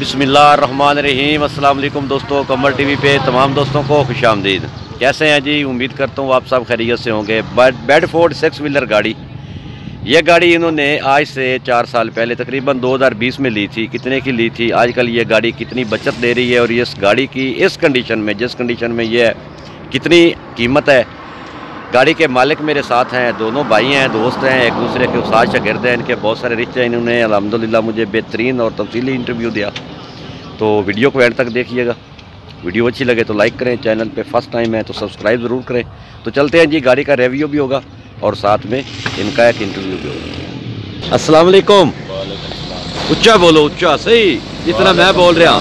बिसमीम अल्लाम दोस्तों कमर टीवी पे तमाम दोस्तों को खुश आमदीद। कैसे हैं जी? उम्मीद करता हूँ आप सब खैरियत से होंगे। बेडफोर्ड सिक्स व्हीलर गाड़ी, ये गाड़ी इन्होंने आज से चार साल पहले, तकरीबन 2020 में ली थी। कितने की ली थी? आजकल ये गाड़ी कितनी बचत दे रही है और इस गाड़ी की इस कंडीशन में, जिस कंडीशन में ये है कितनी कीमत है गाड़ी के मालिक मेरे साथ हैं दोनों भाई हैं दोस्त हैं एक दूसरे के उसाज शगिरद हैं इनके बहुत सारे रिश्ते हैं इन्होंने अलहमदिल्ला मुझे बेहतरीन और तफसीली इंटरव्यू दिया। तो वीडियो को एंड तक देखिएगा। वीडियो अच्छी लगे तो लाइक करें चैनल पे फ़र्स्ट टाइम है तो सब्सक्राइब ज़रूर करें। तो चलते हैं जी गाड़ी का रिव्यू भी होगा और साथ में इनका एक इंटरव्यू भी होगा। अस्सलाम वालेकुम उच्चा बोलो उच्चा सही? जितना मैं बोल रहा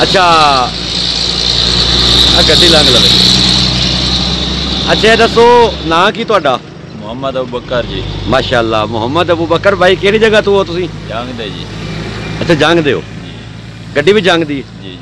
अच्छा। गड्डी लंघ लवे ਅੱਛਾ ਇਹ ਦੱਸੋ ਨਾਂ ਕੀ ਤੁਹਾਡਾ ਮੁਹੰਮਦ ਅਬੂਬਕਰ ਜੀ ਮਾਸ਼ਾਅੱਲਾ ਮੁਹੰਮਦ ਅਬੂ ਬਕਰ ਭਾਈ ਕਿਹੜੀ ਜਗ੍ਹਾ ਤੋਂ ਹੋ ਤੁਸੀਂ ਜੰਗ ਦੇ ਜੀ ਅੱਛਾ ਜੰਗ ਦੇ ਹੋ ਗੱਡੀ ਵੀ ਜੰਗ ਦੀ ਜੀ ਜੀ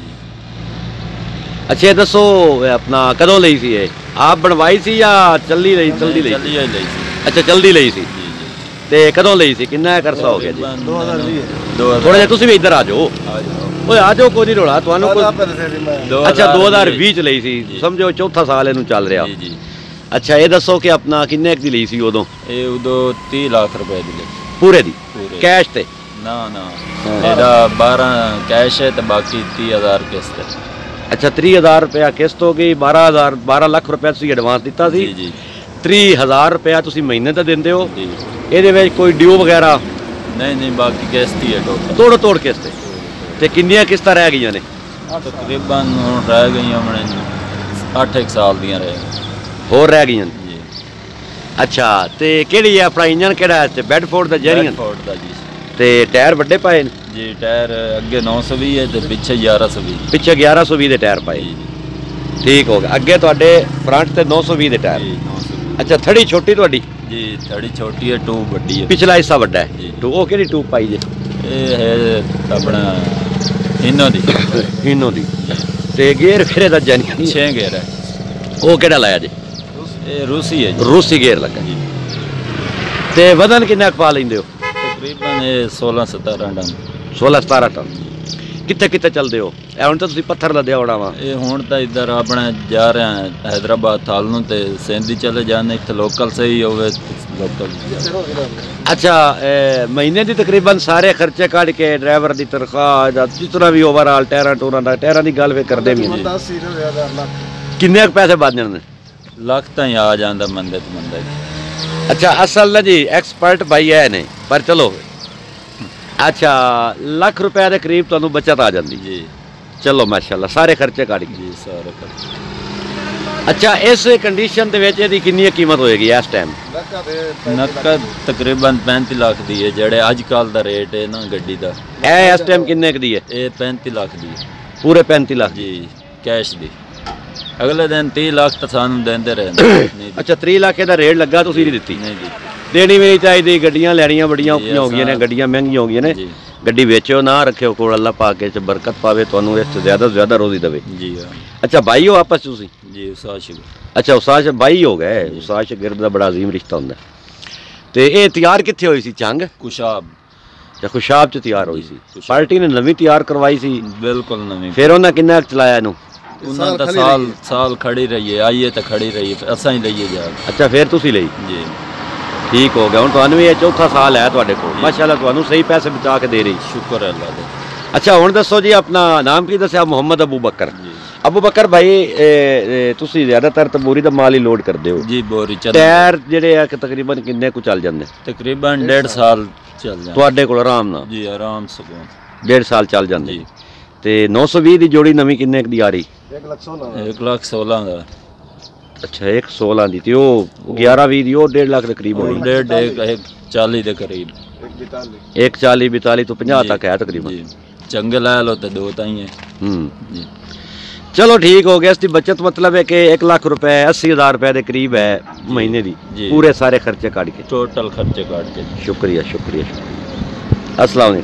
ਅੱਛਾ ਇਹ ਦੱਸੋ ਇਹ ਆਪਣਾ ਕਦੋਂ ਲਈ ਸੀ ਇਹ ਆਪ ਬਣਵਾਈ ਸੀ ਜਾਂ ਚੱਲੀ ਲਈ ਚਲਦੀ ਲਈ ਚੱਲੀ ਹੋਈ ਲਈ ਸੀ ਅੱਛਾ ਚਲਦੀ ਲਈ ਸੀ ਜੀ ਜੀ ਤੇ ਕਦੋਂ ਲਈ ਸੀ ਕਿੰਨਾ ਕਰਸਾ ਹੋ ਗਿਆ ਜੀ 2020 ਥੋੜਾ ਜਿਹਾ ਤੁਸੀਂ ਵੀ ਇੱਧਰ ਆ ਜਾਓ ਆ ਜਾਓ ਓਏ ਆ ਜਾਓ ਕੋਈ ਨਹੀਂ ਰੋਲਾ ਤੁਹਾਨੂੰ ਕੋਈ ਅੱਛਾ ਹਜ਼ਾਰ 2020 ਚ ਲਈ ਸੀ। ਸਮਝੋ ਚੌਥਾ ਸਾਲ ਇਹਨੂੰ ਚੱਲ ਰਿਹਾ। ਜੀ ਜੀ। ਅੱਛਾ ਇਹ ਦੱਸੋ ਕਿ ਆਪਣਾ ਕਿੰਨੇ ਕੁ ਦੀ ਲਈ ਸੀ ਉਦੋਂ? ਇਹ ਉਦੋਂ 30 ਲੱਖ ਰੁਪਏ ਦੀ ਲਈ ਪੂਰੇ ਦੀ? ਕੈਸ਼ ਤੇ? ਨਾ ਨਾ। ਹਾਂ। ਇਹਦਾ 12 ਕੈਸ਼ ਹੈ ਤੇ ਬਾਕੀ 30000 ਕਿਸ਼ਤ ਹੈ। ਅੱਛਾ 30000 ਰੁਪਇਆ ਕਿਸ਼ਤ ਹੋ ਗਈ 12000 12 ਲੱਖ ਰੁਪਇਆ ਤੁਸੀਂ ਐਡਵਾਂਸ ਦਿੱਤਾ ਸੀ। ਜੀ ਜੀ। 30000 ਰੁਪਇਆ ਤੁਸੀਂ ਮਹੀਨੇ ਦਾ ਦਿੰਦੇ ਹੋ। ਜੀ। ਇਹਦੇ ਵਿੱਚ ਕੋਈ ਡਿਊ ਵਗੈਰਾ? ਨਹੀਂ ਨਹੀਂ ਬਾਕੀ ਕਿਸ਼ਤ ਹੀ ਹੈ ਟੋਟਲ ਤੋੜ ਤੋੜ ਕਿਸ਼ਤ ਤੇ ਕਿੰਨੀਆਂ ਕਿਸ਼ਤਾਂ ਰਹਿ ਗਈਆਂ ਨੇ ਤਕਰੀਬਨ ਹੁਣ ਰਹਿ ਗਈਆਂ ਆਪਣੇ 8 ਸਾਲ ਦੀਆਂ ਰਹਿ ਗਈਆਂ ਹੋਰ ਰਹਿ ਗਈਆਂ ਨੇ ਜੀ ਅੱਛਾ ਤੇ ਕਿਹੜੀ ਹੈ ਆਪਣਾ ਇੰਜਨ ਕਿਹੜਾ ਹੈ ਤੇ ਬੈਡਫੋਰਡ ਦਾ ਜੈਰੀਅਨ Bedford ਦਾ ਜੀ ਤੇ ਟਾਇਰ ਵੱਡੇ ਪਾਏ ਨੇ ਜੀ ਟਾਇਰ ਅੱਗੇ 920 ਹੈ ਤੇ ਪਿੱਛੇ 1120 ਪਿੱਛੇ 1120 ਦੇ ਟਾਇਰ ਪਾਏ ਜੀ ਠੀਕ ਹੋ ਗਿਆ ਅੱਗੇ ਤੁਹਾਡੇ ਫਰੰਟ ਤੇ 920 ਦੇ ਟਾਇਰ ਜੀ 920 ਅੱਛਾ ਥੜੀ ਛੋਟੀ ਤੁਹਾਡੀ ਜੀ ਥੜੀ ਛੋਟੀ ਹੈ ਟੂ ਵੱਡੀ ਹੈ ਪਿਛਲਾ ਹਿੱਸਾ ਵੱਡਾ ਹੈ ਜੀ। ਟੂ ਉਹ ਕਿਹੜੀ ਟੂਬ ਪਾਈ ਜੇ ਇਹ ਹੈ ਆਪਣਾ ਇਨੋ ਦੀ ਹੀਨੋ ਦੀ ਤੇ ਗੇਅਰ ਫਿਰ ਦਾ ਜਾਨੀ 6 ਗੇਅਰ ਹੈ ਉਹ ਕਿਹੜਾ ਲਾਇਆ ਜੇ ਇਹ ਰੂਸੀ ਹੈ ਜੀ ਰੂਸੀ ਗੇਅਰ ਲੱਗਾ ਜੀ ਤੇ ਵਜ਼ਨ ਕਿੰਨਾ ਕੁ ਪਾ ਲੈਂਦੇ ਹੋ ਤਕਰੀਬਨ ਇਹ 16 17 ਡਨ 16 17 ਟਨ ਕਿੱਥੇ ਕਿੱਥੇ ਚੱਲਦੇ ਹੋ? ਇਹ ਹੁਣ ਤਾਂ ਤੁਸੀਂ ਪੱਥਰ ਲੱਦਿਆ ਹੋਣਾ ਵਾ। ਇਹ ਹੁਣ ਤਾਂ ਇੱਧਰ ਆਪਣਾ ਜਾ ਰਿਹਾ ਹੈ ਥਾਲ ਨੂੰ ਤੇ ਸਿੰਧੀ ਚਲੇ ਜਾਂਦੇ ਇੱਥੇ ਲੋਕਲ ਸਹੀ ਹੋਵੇ ਲੋਕਲ ਅੱਛਾ ਮਹੀਨੇ ਦੀ ਤਕਰੀਬਨ ਸਾਰੇ ਖਰਚੇ ਕੱਢ ਕੇ ਡਰਾਈਵਰ ਦੀ ਤਨਖਾਹ ਦਾ ਜਿਤਨਾ ਵੀ ਓਵਰਆਲ ਟੈਰਾਂ ਟੂਰਾਂ ਦਾ ਟੈਰਾਂ ਦੀ ਗੱਲ ਫੇ ਕਰਦੇ ਵੀ ਕਿੰਨੇ ਪੈਸੇ ਬਚ ਜਾਣਦੇ ਲੱਖ ਤਾਂ ਆ ਜਾਂਦਾ ਮੰਦੇ ਤੋਂ ਮੰਦੇ। ਅੱਛਾ ਅਸਲ ਜੀ ਐਕਸਪਰਟ ਭਾਈ ਐ ਨੇ ਪਰ ਚਲੋ। ਅੱਛਾ ਲੱਖ ਰੁਪਏ ਦੇ ਕਰੀਬ ਤੁਹਾਨੂੰ ਬਚਤ ਆ ਜਾਂਦੀ। ਜੀ। ਚਲੋ ਮਾਸ਼ਾਅੱਲਾ ਸਾਰੇ ਖਰਚੇ ਕੱਢ ਕੇ ਜੀ ਸਾਰੇ ਖਰਚੇ। ਅੱਛਾ ਇਸ ਕੰਡੀਸ਼ਨ ਦੇ ਵਿੱਚ ਇਹਦੀ ਕਿੰਨੀ ਕੀਮਤ ਹੋਏਗੀ ਇਸ ਟਾਈਮ ਨਕਦ ਤਕਰੀਬਨ 35 ਲੱਖ ਦੀ ਹੈ ਜਿਹੜੇ ਅੱਜ ਕੱਲ ਦਾ ਰੇਟ ਹੈ ਨਾ ਗੱਡੀ ਦਾ। ਇਹ ਇਸ ਟਾਈਮ ਕਿੰਨੇ ਕੁ ਦੀ ਹੈ? ਇਹ 35 ਲੱਖ ਦੀ ਹੈ। ਪੂਰੇ 35 ਲੱਖ ਜੀ ਕੈਸ਼ ਦੀ। ਅਗਲੇ ਦਿਨ 30 ਲੱਖ ਤਾਂ ਸਾਨੂੰ ਦਿੰਦੇ ਰਹਿੰਦੇ ਨਹੀਂ ਅੱਛਾ 30 ਲੱਖ ਇਹਦਾ ਰੇਟ ਲੱਗਾ ਤੁਸੀਂ ਨਹੀਂ ਦਿੱਤੀ ਨਹੀਂ ਜੀ ਦੇਣੀ ਵੀ ਨਹੀਂ ਚਾਹੀਦੀ ਗੱਡੀਆਂ ਲੈਣੀਆਂ ਬੜੀਆਂ ਜੀ, ਔਖੀਆਂ ਹੋ ਗਈਆਂ ਨੇ ਆਸਾਨ। ਗੱਡੀਆਂ ਮਹਿੰਗੀਆਂ ਹੋ ਗਈਆਂ ਨੇ ਜੀ ਗੱਡੀ ਵੇਚਿਓ ਨਾ ਰੱਖਿਓ ਕੋਲ ਅੱਲਾ ਪਾ ਕੇ ਚ ਬਰਕਤ ਪਾਵੇ ਤੁਹਾਨੂੰ ਇਸ ਤੋਂ ਜ਼ਿਆਦਾ ਤੋਂ ਜ਼ਿਆਦਾ ਰੋਜ਼ੀ ਦੇਵੇ ਜੀ ਹਾਂ। ਅੱਛਾ ਭਾਈ ਹੋ ਆਪਸ 'ਚ ਤੁਸੀਂ ਜੀ ਉਸਾਸ਼ਿਕ ਅੱਛਾ ਉਸਾਸ਼ ਭਾਈ ਹੋ ਗਏ ਉਸਾਸ਼ ਗਿਰਦ ਦਾ ਬੜਾ ਅਜ਼ੀਮ ਰਿਸ਼ਤਾ ਹੁੰਦਾ ਹੈ। ਤੇ ਇਹ ਤਿਆਰ ਕਿੱਥੇ ਹੋਈ ਸੀ ਚੰਗ ਕੁਸ਼ਾਬ ਜਾਂ ਖੁਸ਼ਾਬ 'ਚ ਤਿਆਰ ਹੋਈ ਸੀ ਖੁਸ਼ਾਬ। ਪਾਰਟੀ ਨੇ ਨਵੀਂ ਤਿਆਰ ਕਰਵਾਈ ਸੀ ਬਿਲਕੁਲ ਨਵੀਂ ਫਿਰ ਉਹਨਾਂ ਕਿੰਨਾ ਕੁ ਚਲਾਇਆ ਇਹਨੂੰ ਉਹਨਾਂ ਦਾ ਸਾਲ ਸਾਲ ਖੜੀ ਰਹੀ ਹੈ ਆਈਏ ਤਾਂ ਖੜੀ ਰਹੀ ਹੈ ਅਸਾਂ ਹੀ ਲਈਏ ਜਾ। ਅੱਛਾ ਫਿਰ ਤੁਸੀਂ ਲਈ? ਜੀ। ਠੀਕ ਹੋ ਗਿਆ ਹੁਣ ਤੁਹਾਨੂੰ ਵੀ ਇਹ ਚੌਥਾ ਸਾਲ ਹੈ ਤੁਹਾਡੇ ਕੋਲ। ਮਾਸ਼ਾਅੱਲਾ ਤੁਹਾਨੂੰ ਸਹੀ ਪੈਸੇ ਬਚਾ ਕੇ ਦੇ ਰਹੀ। ਸ਼ੁਕਰ ਹੈ ਅੱਲਾ ਦਾ। ਅੱਛਾ ਹੁਣ ਦੱਸੋ ਜੀ ਆਪਣਾ ਨਾਮ ਕੀ ਦੱਸਿਆ? ਮੁਹੰਮਦ ਅਬੂ ਬਕਰ। ਜੀ। ਅਬੂ ਬਕਰ ਭਾਈ ਤੁਸੀਂ ਜ਼ਿਆਦਾਤਰ ਤਬੂਰੀ ਦਾ ਮਾਲ ਹੀ ਲੋਡ ਕਰਦੇ ਹੋ। ਜੀ ਬੋਰੀ ਚੱਲ ਟਾਇਰ ਜਿਹੜੇ ਆ ਕਿ ਤਕਰੀਬਨ ਕਿੰਨੇ ਕੁ ਚੱਲ ਜਾਂਦੇ? ਤਕਰੀਬਨ 1.5 ਸਾਲ ਚੱਲ ਜਾਂਦਾ। ਤੁਹਾਡੇ ਕੋਲ ਆਰਾਮ ਨਾਲ? ਜੀ ਆਰਾਮ ਸਕੂਨ ਡੇਢ ਸਾਲ ਚੱਲ ਜਾਂਦੇ। ਜੀ। ਤੇ 920 ਦੀ ਜੋੜੀ ਨਵੀਂ ਕਿੰਨੇ ਕੁ ਦੀ ਆ ਰਹੀ? ਅੱਛਾ 116 ਦੀ ਤੇ ਉਹ 11 20 ਦੀ ਉਹ 1.5 ਲੱਖ ਦੇ ਕਰੀਬ ਹੋਣੀ। 1.5 1 40 ਦੇ ਕਰੀਬ। 1 40 ਤੋਂ 50 ਤੱਕ ਹੈ ਤਕਰੀਬਨ। ਚੰਗੇ ਲੈ ਲੋ ਤੇ ਦੋ ਤਾਂ ਹੈ ਹੂੰ। ਜੀ। ਚਲੋ ਠੀਕ ਹੋ ਗਿਆ ਇਸ ਦੀ ਬਚਤ ਮਤਲਬ ਹੈ ਕਿ 1 ਲੱਖ ਰੁਪਏ 80000 ਰੁਪਏ ਦੇ ਕਰੀਬ ਹੈ ਮਹੀਨੇ ਦੀ। ਪੂਰੇ ਸਾਰੇ ਖਰਚੇ ਕੱਢ ਕੇ। ਟੋਟਲ ਖਰਚੇ ਕੱਢ ਕੇ। ਸ਼ੁਕਰੀਆ ਸ਼ੁਕਰੀਆ ਅਸਲਾਮ